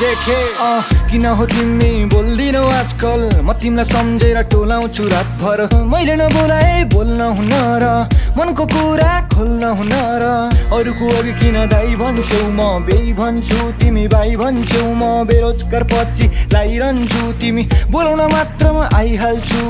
किन हो तिमी? बोल्दिनौ आजकल। म तिमीलाई सम्झेर टोलाउँछु रातभर। मैले नबोलाए बोल्न हुन र मनको कुरा खोल्न हुन र। अरूको अघि किन दाई भन्छौ म बेही भन्छु तिमी भाइ भन्छौ म बेरोजगार पछि लाइरहन्छु तिमी बोलाउन मात्रमा आइहाल्छु।